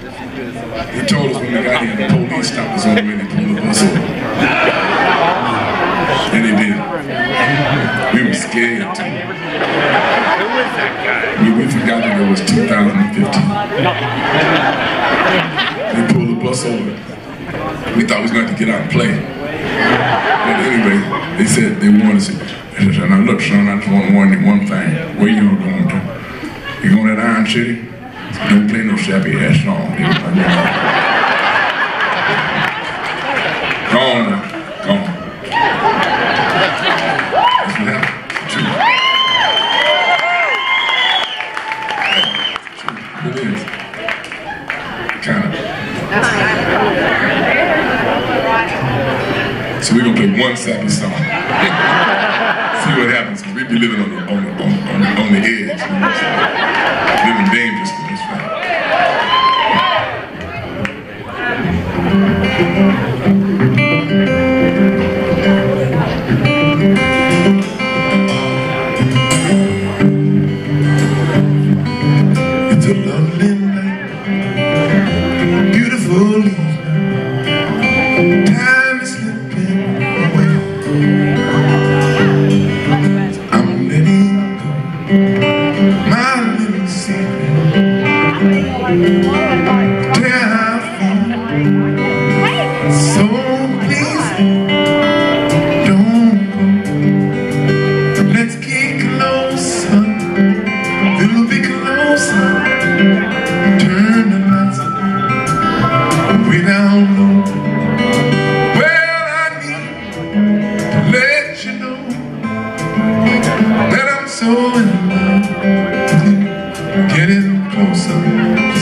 He told us when we got here, the police stopped us on the way to pull the bus over. And they did. We were scared too. Who was that guy? We, we forgot that it was 2015. They pulled the bus over. We thought we was going to get out and play. But anyway, they said they wanted us. They said, now look, son, I just want to warn you one thing. Where you going to? You going to that Iron City? Don't no shabby ass song. On. Kind of. So we're gonna play one sappy song. See what happens, because we be living on the on the, on, on, the- edge. You know? living dangerously, It's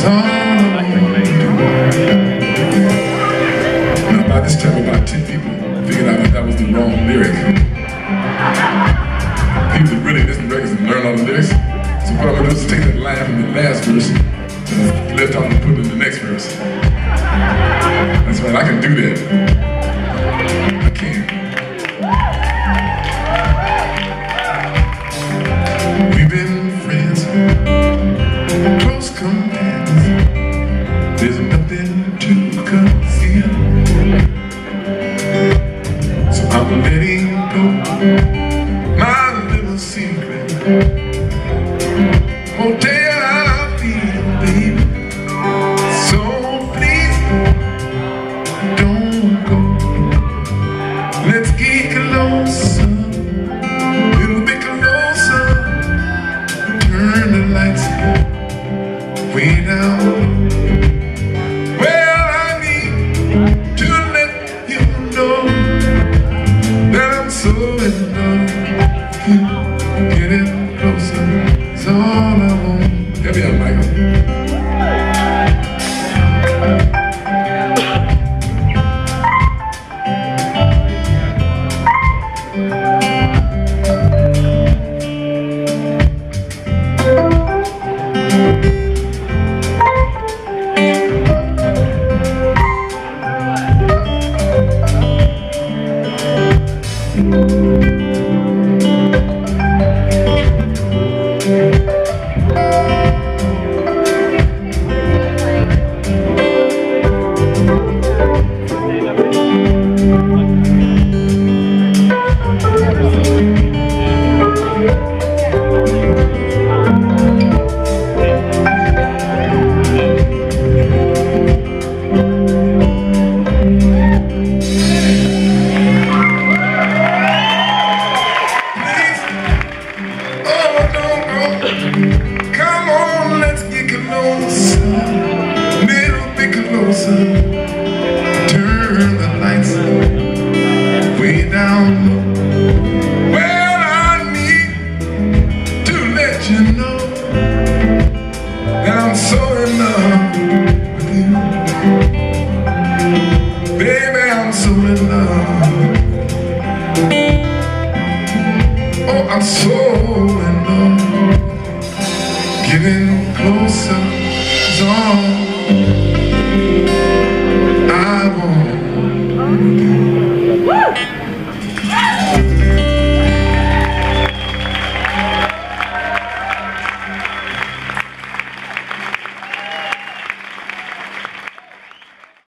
Now, by this time, about 10 people figured out that that was the wrong lyric. People that really listen to records and learn all the lyrics. So what I'm gonna do is take that line from the last verse and left out and put it in the next verse. That's right, I can do that. Baby. So please don't go. Let's get closer, closer. Turn the lights way down. Well, I need to let you know that I'm so in love Little bit closer. Turn the lights way down. Well, I need to let you know that I'm so in love. Baby, I'm so in love. Oh, I'm so in love. Getting closer song I want.